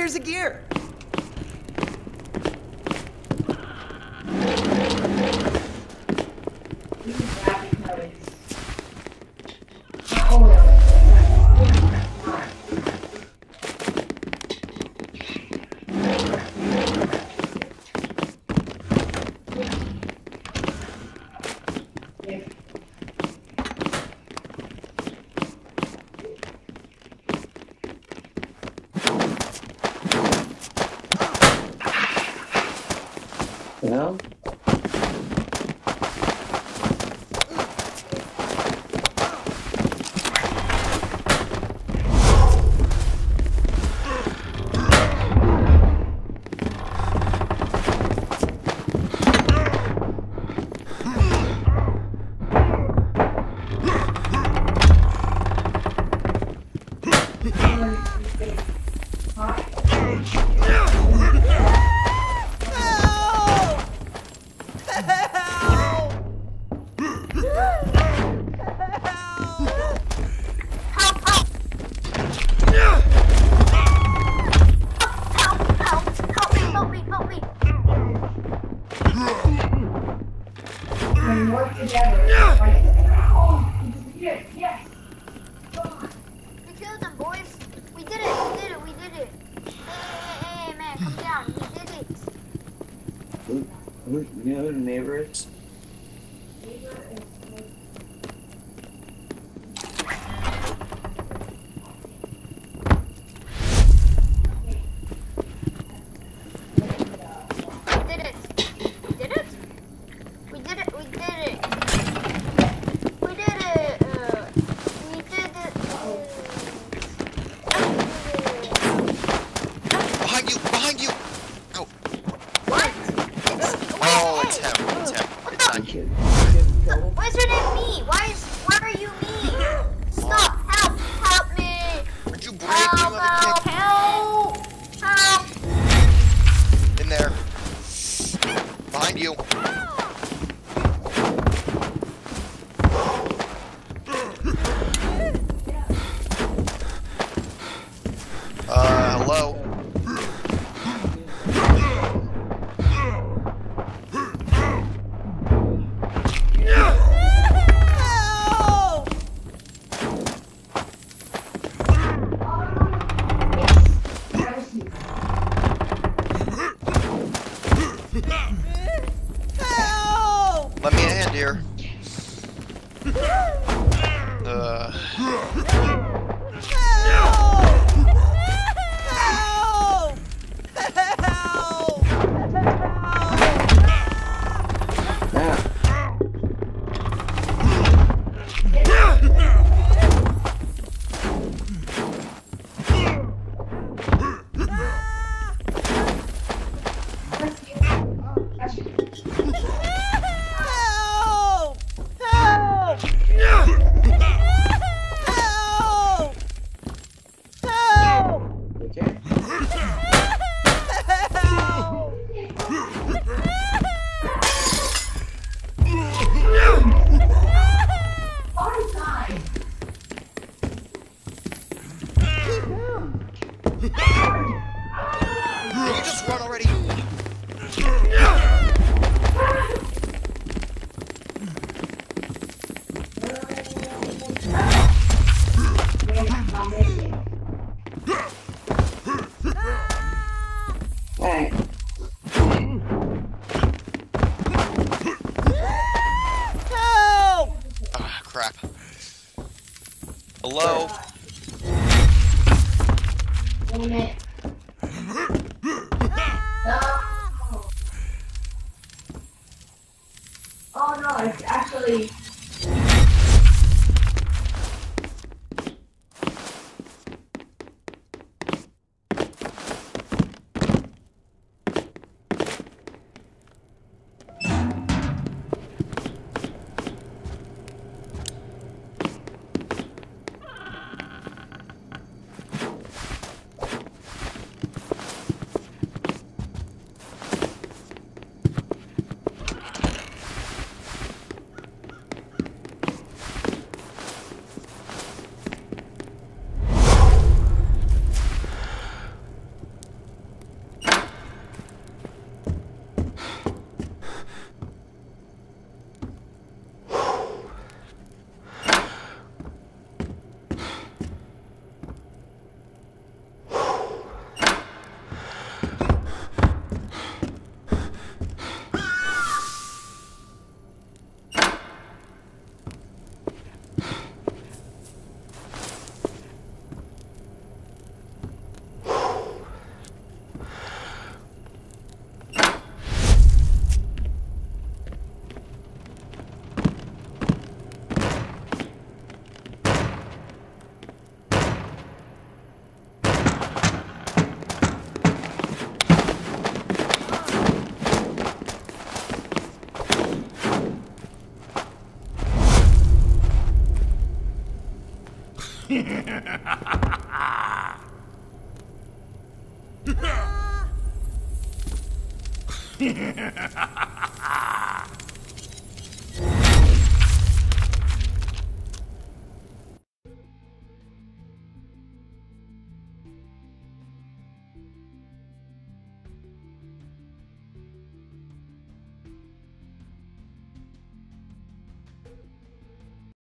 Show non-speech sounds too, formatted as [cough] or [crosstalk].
Here's a gear. Killed them, boys. We did it. We did it. We did it. Hey, hey, hey, man, come down. We did it. who, who, you know who the neighbor is? We did it. We did it. We did it. We did it. We did it. Uh, we did it. Uh, Behind you! Behind you! Oh, what? It's, oh, wait, it's hey. him. It's him. What It's the? not Kid, you. kid killed? Why is your name me? Why is? Why are you me? Stop! Help! Help me! Would you break Help! you Help! mother Help! Help! kick? In there. Behind you. Uh, hello? Let me a here. Uh, you just run already? Alright. Ah, crap. Hello? Oh no, it's actually Ha! [laughs]